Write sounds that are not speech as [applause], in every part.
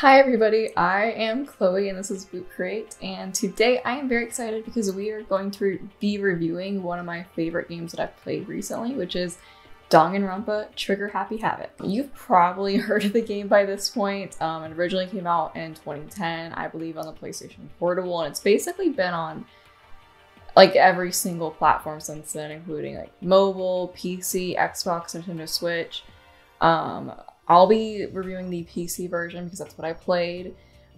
Hi everybody, I am Chloe and this is BoopCreate and today I am very excited because we are going to be reviewing one of my favorite games that I've played recently, which is Danganronpa Trigger Happy Havoc. You've probably [laughs] heard of the game by this point. Um, it originally came out in 2010, I believe on the PlayStation Portable, and it's basically been on like every single platform since then, including like mobile, PC, Xbox, Nintendo Switch. Um, I'll be reviewing the PC version because that's what I played.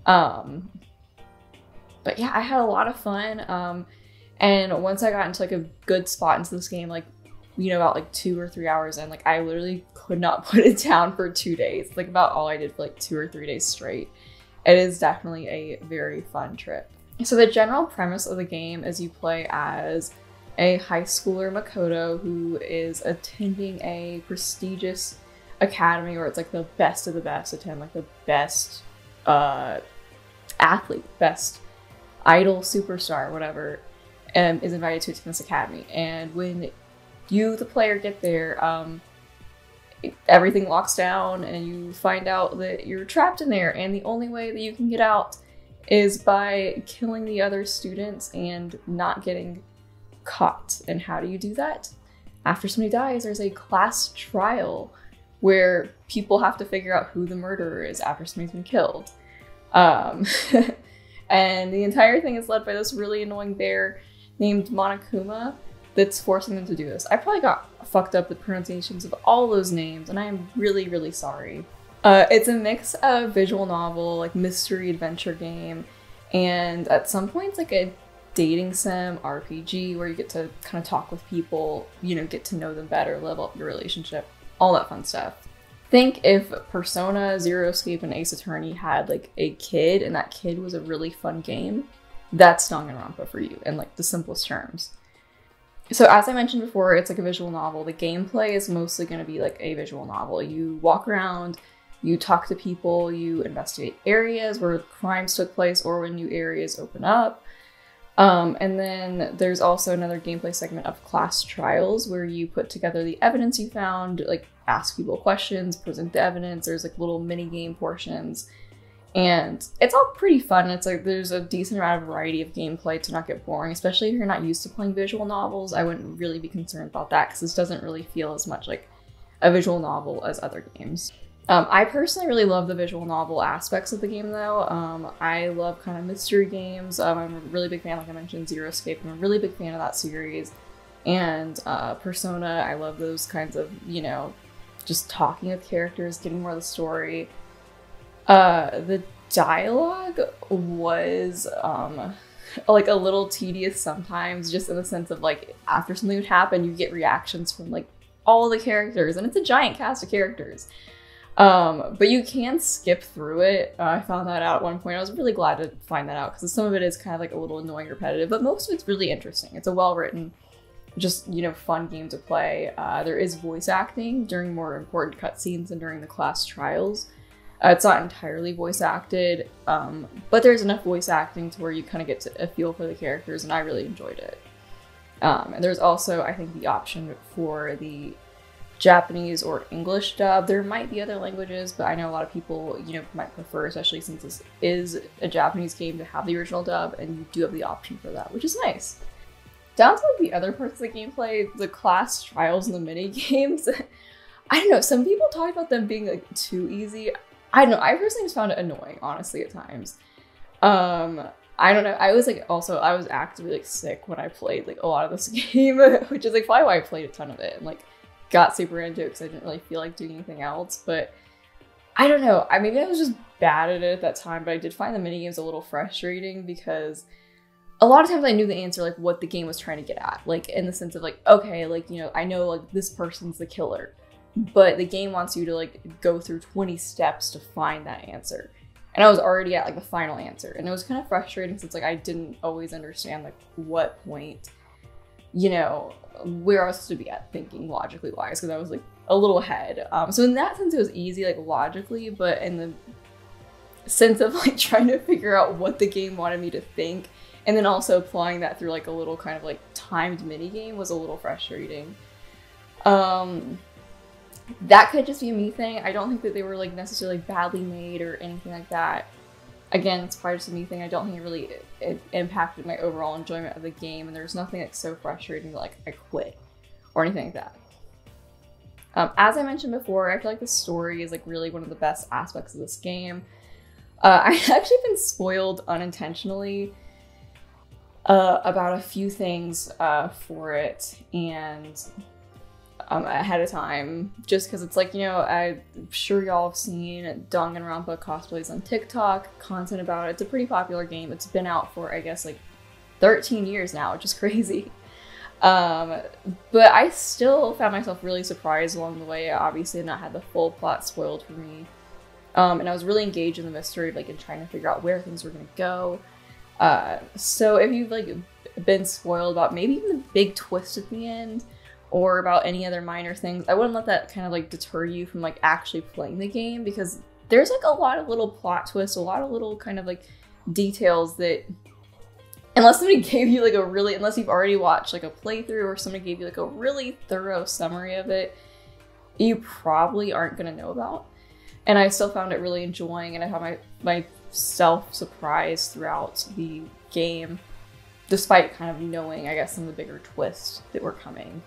Um, but yeah, I had a lot of fun. Um, and once I got into like a good spot into this game, like you know, about like two or three hours in, like I literally could not [laughs] put it down for two days. Like about all I did for like two or three days straight. It is definitely a very fun trip. So the general premise of the game is you play as a high schooler Makoto who is attending a prestigious academy where it's like the best of the best attend like the best uh athlete best idol superstar whatever um, is invited to attend this academy. And when you the player get there um everything locks down and you find out that you're trapped in there. And the only way that you can get out is by killing the other students and not getting caught. And how do you do that? After somebody dies there's a class trial where people have to figure out who the murderer is after somebody's been killed. Um, [laughs] and the entire thing is led by this really annoying bear named Monokuma that's forcing them to do this. I probably got fucked up with pronunciations of all those names, and I am really, really sorry. Uh, it's a mix of visual novel, like mystery adventure game, and at some points, like a dating sim RPG where you get to kind of talk with people, you know, get to know them better, level up your relationship all that fun stuff. Think if Persona, Zero Escape, and Ace Attorney had like a kid and that kid was a really fun game, that's Danganronpa for you in like the simplest terms. So as I mentioned before, it's like a visual novel. The gameplay is mostly going to be like a visual novel. You walk around, you talk to people, you investigate areas where crimes took place or when new areas open up. Um, and then there's also another gameplay segment of class trials where you put together the evidence you found, like ask people questions, present the evidence. There's like little mini game portions, and it's all pretty fun. It's like there's a decent amount of variety of gameplay to not get boring, especially if you're not used to playing visual novels. I wouldn't really be concerned about that because this doesn't really feel as much like a visual novel as other games. Um, I personally really love the visual novel aspects of the game, though. Um, I love kind of mystery games. Um, I'm a really big fan, like I mentioned, Zero Escape. I'm a really big fan of that series. And uh, Persona, I love those kinds of, you know, just talking with characters, getting more of the story. Uh, the dialogue was um, [laughs] like a little tedious sometimes, just in the sense of like after something would happen, you get reactions from like all the characters, and it's a giant cast of characters. Um, but you can skip through it. Uh, I found that out at one point. I was really glad to find that out because some of it is kind of like a little annoying, repetitive, but most of it's really interesting. It's a well written, just you know, fun game to play. Uh, there is voice acting during more important cutscenes and during the class trials. Uh, it's not entirely voice acted, um, but there's enough voice acting to where you kind of get a feel for the characters, and I really enjoyed it. Um, and there's also, I think, the option for the Japanese or English dub. There might be other languages, but I know a lot of people, you know, might prefer, especially since this is a Japanese game, to have the original dub, and you do have the option for that, which is nice. Down to like the other parts of the gameplay, the class trials and the mini games. [laughs] I don't know. Some people talk about them being like too easy. I don't know. I personally just found it annoying, honestly, at times. Um, I don't know. I was like also I was actively like sick when I played like a lot of this [laughs] game, which is like probably why I played a ton of it. And like got super into it because I didn't really feel like doing anything else. But I don't know. I maybe I was just bad at it at that time, but I did find the mini games a little frustrating because a lot of times I knew the answer, like what the game was trying to get at, like in the sense of like, okay, like you know, I know like this person's the killer, but the game wants you to like go through 20 steps to find that answer. And I was already at like the final answer, and it was kind of frustrating since like I didn't always understand like what point, you know, where I was supposed to be at thinking logically wise because I was like a little ahead. Um, so in that sense, it was easy like logically, but in the sense of like [laughs] trying to figure out what the game wanted me to think and then also applying that through like a little kind of like timed mini game was a little frustrating. Um, that could just be a me thing. I don't think that they were like necessarily badly made or anything like that. Again, it's probably just a me thing. I don't think it really it, it impacted my overall enjoyment of the game, and there's nothing that's so frustrating that like I quit or anything like that. Um, as I mentioned before, I feel like the story is like really one of the best aspects of this game. Uh, [laughs] I've actually been spoiled unintentionally uh, about a few things uh, for it, and um, ahead of time, just because it's like you know I'm sure y'all have seen Danganronpa cosplays on TikTok, content about it. It's a pretty popular game. It's been out for I guess like 13 years now, which is [laughs] crazy. Um, but I still found myself really surprised along the way. Obviously not had the full plot spoiled for me. Um, and I was really engaged in the mystery, of like in trying to figure out where things were gonna go. Uh, so if you've like been spoiled about maybe even the big twist at the end, or about any other minor things, I wouldn't let that kind of like deter you from like actually playing the game because there's like a lot of little plot twists, a lot of little kind of like details that unless somebody [laughs] gave you like a really unless you've already watched like a playthrough or somebody gave you like a really thorough summary of it you probably aren't going to know about. And i still found it really enjoying and i found my myself surprised throughout the game despite kind of knowing i guess some of the bigger twists that were coming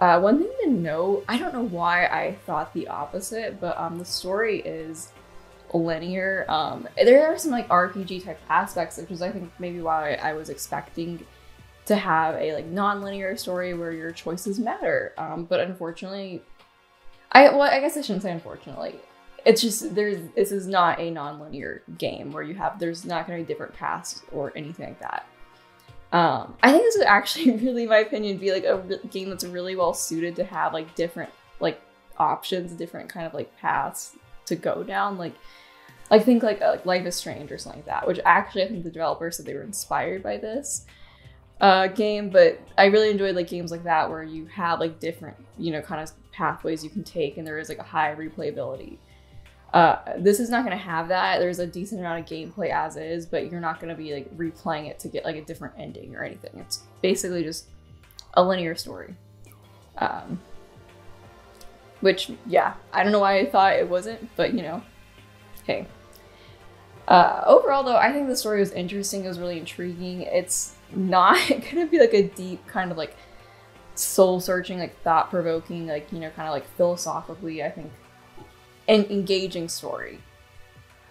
uh, one thing to note i don't know why i thought the opposite but um, the story is linear. Um, there are some like RPG type aspects, which is I think maybe why I was expecting to have a like non-linear story where your choices matter. Um, but unfortunately, I well I guess I shouldn't say unfortunately. It's just there's this is not a non-linear game where you have there's not going to be different paths or anything like that. Um, I think this would actually [laughs] really, my opinion, be like a game that's really well suited to have like different like options, different kind of like paths to go down. Like like think like uh, like Life is Strange or something like that, which actually I think the developers said they were inspired by this uh, game, but I really enjoyed like games like that where you have like different you know kind of pathways you can take, and there is like a high replayability. Uh, this is not going to have that. There's a decent amount of gameplay as is, but you're not going to be like replaying it to get like a different ending or anything. It's basically just a linear story. Um, which, yeah, I don't know why I thought it wasn't, but you know, hey. Uh, overall, though, I think the story was interesting. It was really intriguing. It's [laughs] not gonna be like a deep kind of like soul searching, like thought provoking, like you know, kind of like philosophically, I think, an engaging story.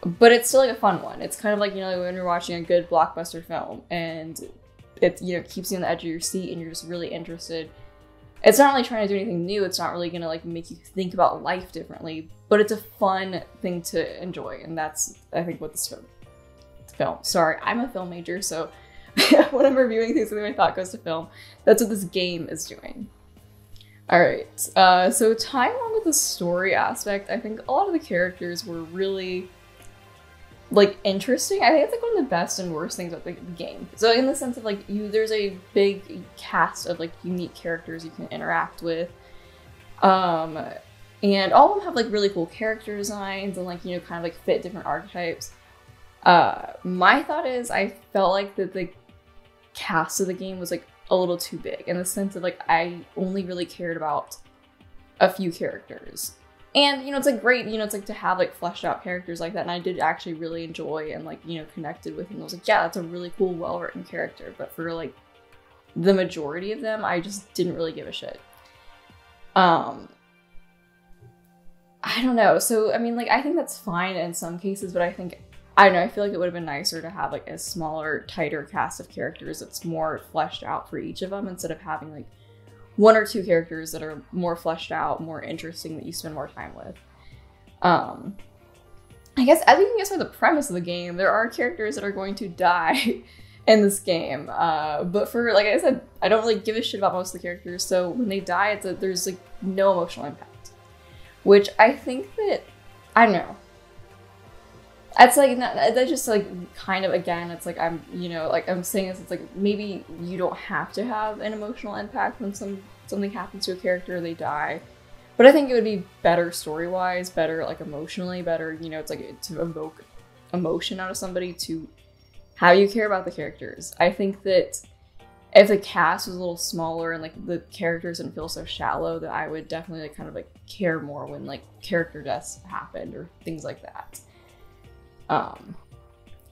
But it's still like a fun one. It's kind of like you know when you're watching a good blockbuster film and it you know keeps you on the edge of your seat and you're just really interested it's not really trying to do anything new. It's not really gonna like make you think about life differently, but it's a fun thing to enjoy, and that's I think what this film. Film. Sorry, I'm a film major, so [laughs] when I'm reviewing things, my thought goes to film. That's what this game is doing. All right, uh, so tying along with the story aspect, I think a lot of the characters were really like interesting. I think it's like one of the best and worst things about the game. So in the sense of like you, there's a big cast of like unique characters you can interact with, um, and all of them have like really cool character designs and like you know kind of like fit different archetypes. Uh, my thought is I felt like that the cast of the game was like a little too big in the sense of like I only really cared about a few characters. And you know it's like great you know it's like to have like fleshed out characters like that and i did actually really enjoy and like you know connected with him. I was like yeah that's a really cool well written character but for like the majority of them i just didn't really give a shit. Um i don't know. So i mean like i think that's fine in some cases but i think i don't know i feel like it would have been nicer to have like a smaller tighter cast of characters that's more fleshed out for each of them instead of having like one or two characters that are more fleshed out, more interesting that you spend more time with. Um, I guess as you can guess by the premise of the game, there are characters that are going to die [laughs] in this game. Uh, but for like I said, I don't really give a shit about most of the characters. So when they die, it's a, there's like no emotional impact, which I think that I don't know. It's like that's just like kind of again. It's like I'm you know like I'm saying this. It's like maybe you don't have to have an emotional impact when some something happens to a character, they die. But I think it would be better story wise, better like emotionally, better. You know, it's like to evoke emotion out of somebody to how you care about the characters. I think that if the cast was a little smaller and like the characters didn't feel so shallow, that I would definitely like kind of like care more when like character deaths happened or things like that. Um,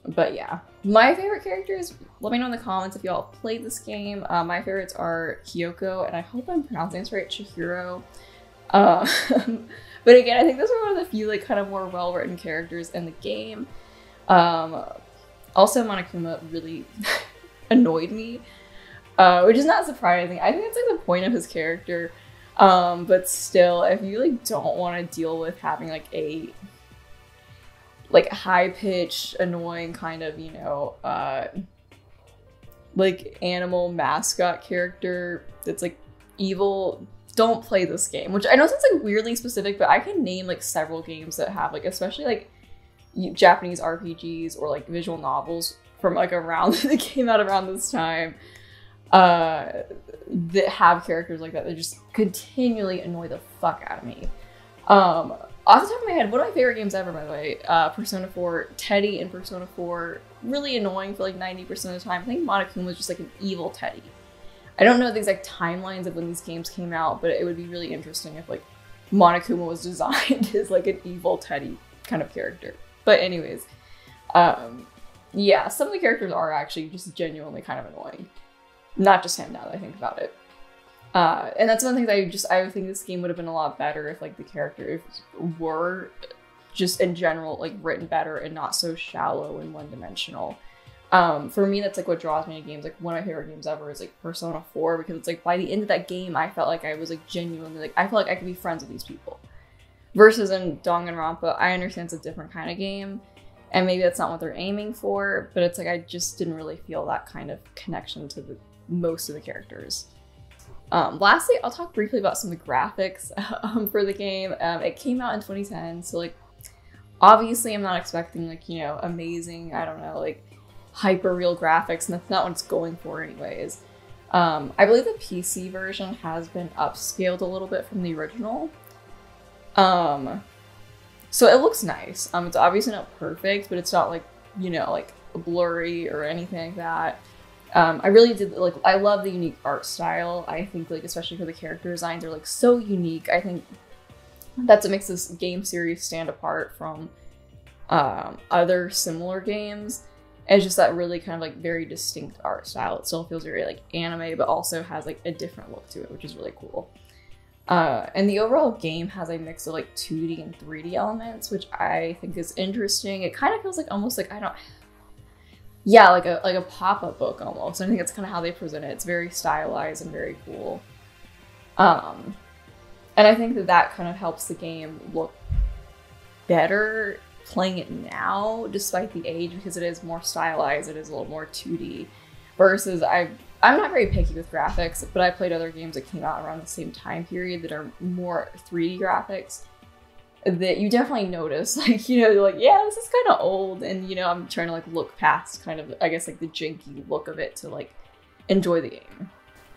but yeah, my favorite characters. Let me know in the comments if y'all played this game. Uh, my favorites are Kyoko, and I hope I'm pronouncing this right, Chihiro. Uh, [laughs] but again, I think those are one of the few like kind of more well written characters in the game. Um, also, Monokuma really [laughs] annoyed me uh, which is not surprising. I think it's like the point of his character. Um, but still, if you like don't want to deal with having like a like high pitched, annoying kind of, you know, uh, like animal mascot character that's like evil, don't play this game. Which I know sounds like weirdly specific, but I can name like several games that have like, especially like Japanese RPGs or like visual novels from like around [laughs] that came out around this time uh, that have characters like that that just continually annoy the fuck out of me. Um, off the top of my head, one of my favorite games ever, by the way, uh, Persona 4, Teddy in Persona 4, really annoying for like 90% of the time. I think Monokuma was just like an evil Teddy. I don't know the exact timelines of when these games came out, but it would be really interesting if like Monokuma was [laughs] designed as like an evil Teddy kind of character. But anyways, um, yeah, some of the characters are actually just genuinely kind of annoying. Not just him now that I think about it. Uh, and that's one of the things I just I think this game would have been a lot better if like the characters were just in general like written better and not so shallow and one dimensional. Um, for me, that's like what draws me to games. Like one of my favorite games ever is like Persona 4 because it's like by the end of that game, I felt like I was like genuinely like I felt like I could be friends with these people. Versus in Danganronpa, I understand it's a different kind of game, and maybe that's not what they're aiming for. But it's like I just didn't really feel that kind of connection to the most of the characters. Um, lastly, I'll talk briefly about some of the graphics [laughs] um, for the game. Um, it came out in 2010, so like obviously I'm not expecting like you know amazing I don't know like hyper real graphics, and that's not what it's going for anyways. Um, I believe the PC version has been upscaled a little bit from the original. Um, so it looks nice. Um, it's obviously not perfect, but it's not like you know like blurry or anything like that. Um, I really did like. I love the unique art style. I think like especially for the character designs, they're like so unique. I think that's what makes this game series stand apart from um, other similar games. It's just that really kind of like very distinct art style. It still feels very like anime, but also has like a different look to it, which is really cool. Uh, and the overall game has a mix of like 2D and 3D elements, which I think is interesting. It kind of feels like almost like I don't yeah, like a like a pop-up book almost. I think that's kind of how they present it. It's very stylized and very cool. Um, and I think that that kind of helps the game look better playing it now, despite the age, because it is more stylized. It is a little more 2D. Versus I, I'm not very picky with graphics, but I played other games that came out around the same time period that are more 3D graphics that you definitely notice [laughs] like you know like yeah this is kind of old and you know i'm trying to like look past kind of i guess like the janky look of it to like enjoy the game.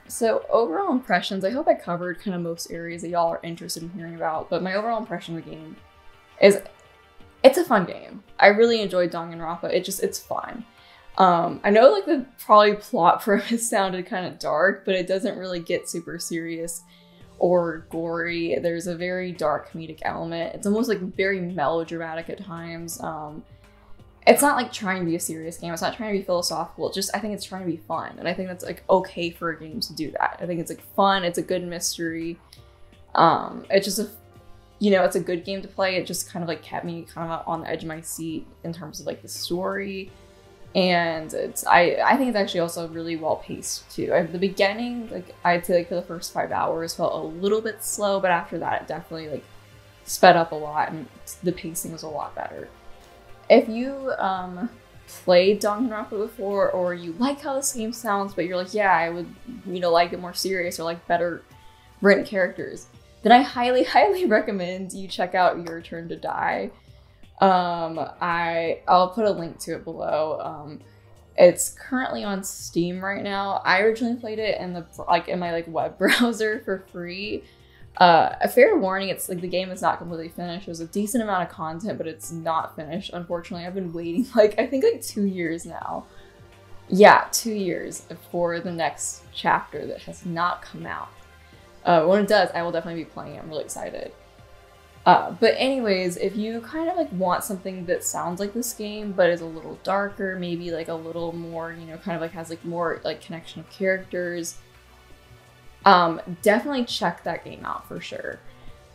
So overall impressions i hope i covered kind of most areas that y'all are interested in hearing about but my overall impression of the game is it's a fun game. I really enjoyed danganronpa. It just it's fun. Um, I know like the probably plot [laughs] premise sounded kind of dark, but it doesn't really get super serious or gory. There's a very dark comedic element. It's almost like very melodramatic at times. Um, it's not like trying to be a serious game. It's not trying to be philosophical. It's just I think it's trying to be fun, and I think that's like okay for a game to do that. I think it's like fun. It's a good mystery. Um, it's just a, you know, it's a good game to play. It just kind of like kept me kind of on the edge of my seat in terms of like the story and it's I I think it's actually also really well paced too. At the beginning, like I'd say like for the first five hours felt a little bit slow, but after that it definitely like sped up a lot and the pacing was a lot better. If you um played Danganronpa before or you like how this game sounds, but you're like, yeah, I would you know like it more serious or like better written characters, then I highly, [laughs] highly recommend you check out Your Turn to Die. Um, I I'll put a link to it below. Um, it's currently on Steam right now. I originally played it in the like in my like web [laughs] browser for free. Uh, a fair warning, it's like the game is not completely finished. There's a decent amount of content, but it's not finished. Unfortunately, I've been waiting [laughs] like I think like two years now. yeah, two years for the next chapter that has not come out. Uh, when it does, I will definitely be playing it. I'm really excited. Uh, but anyways, if you kind of like want something that sounds like this game, but is a little darker, maybe like a little more, you know, kind of like has like more like connection of characters, um, definitely check that game out for sure.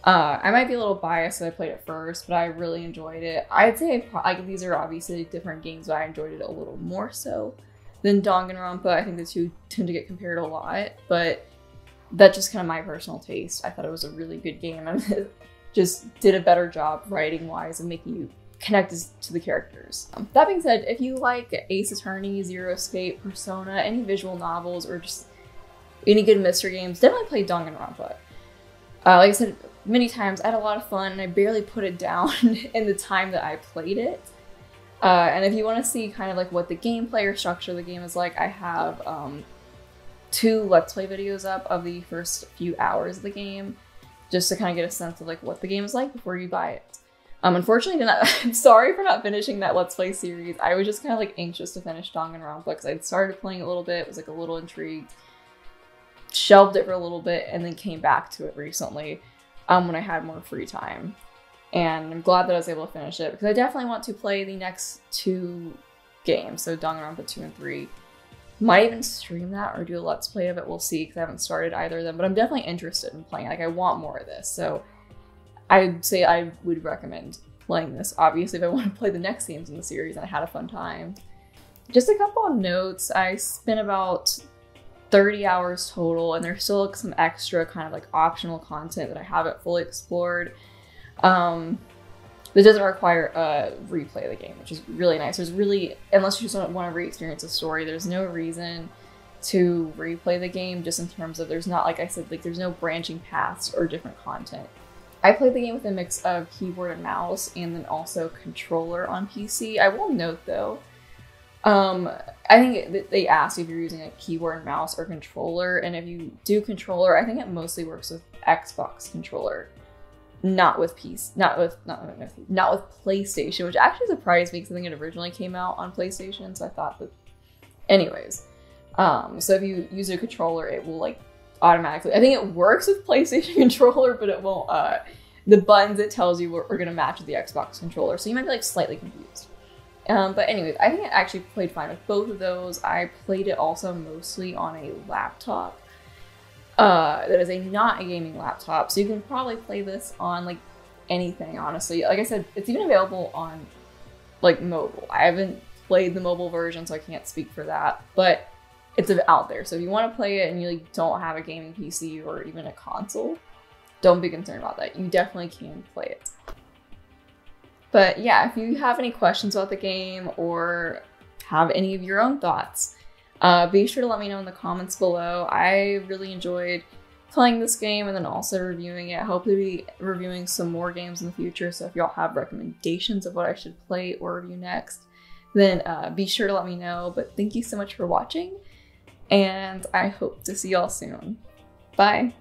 Uh, I might be a little biased that I played it first, but I really enjoyed it. I'd say I, like these are obviously different games, but I enjoyed it a little more so than Danganronpa. I think the two tend to get compared a lot, but that's just kind of my personal taste. I thought it was a really good game [laughs] just did a better job writing wise and making you connect to the characters. That being said, if you like Ace Attorney, Zero Escape, Persona, any visual novels, or just any good mystery games, definitely play Danganronpa. Uh, like I said many times, I had a lot of fun and I barely put it down [laughs] in the time that I played it. Uh, and if you want to see kind of like what the gameplay or structure of the game is like, I have um, two Let's Play videos up of the first few hours of the game, just to kind of get a sense of like what the game is like before you buy it. Um, unfortunately, not, [laughs] I'm sorry for not finishing that Let's Play series. I was just kind of like anxious to finish Danganronpa because I'd started playing a little bit, was like a little intrigued, shelved it for a little bit, and then came back to it recently um, when I had more free time. And I'm glad that I was able to finish it because I definitely want to play the next two games, so Danganronpa 2 and 3. Might even stream that or do a let's play of it. We'll see because I haven't started either of them, but I'm definitely interested in playing. Like, I want more of this. So I'd say I would recommend playing this, obviously, if I [laughs] want to play the next games in the series and I had a fun time. Just a couple of notes. I spent about 30 hours total, and there's still like, some extra kind of like optional content that I haven't fully explored. Um, that doesn't require a replay of the game, which is really nice. There's really, unless you just want to re-experience a story, there's no reason to replay the game just in terms of there's not, like I said, like there's no branching paths or different content. I played the game with a mix of keyboard and mouse and then also controller on PC. I will note though, um, I think they ask if you're using a keyboard and mouse or controller, and if you do controller, I think it mostly works with Xbox controller not with PC, not with not not with PlayStation, which actually surprised me because I think it originally came out on PlayStation. So I thought that, anyways. Um, so if you use a controller, it will like automatically. I think it works with PlayStation [laughs] controller, but it won't. Uh, the buttons it tells you are, are going to match with the Xbox controller, so you might be like slightly confused. Um, but anyways, I think it actually played fine with both of those. I played it also mostly on a laptop uh, that is a not a gaming laptop. So you can probably play this on like anything, honestly. Like I said, it's even available on like mobile. I haven't played the mobile version, so I can't speak for that, but it's out there. So if you want to play it and you like, don't have a gaming PC or even a console, don't be concerned about that. You definitely can play it. But yeah, if you have any questions about the game or have any of your own thoughts, uh, be sure to let me know in the comments below. I really enjoyed playing this game and then also reviewing it. I hope to be reviewing some more games in the future. So if y'all have recommendations of what I should play or review next, then uh, be sure to let me know. But thank you so much for watching, and I hope to see y'all soon. Bye.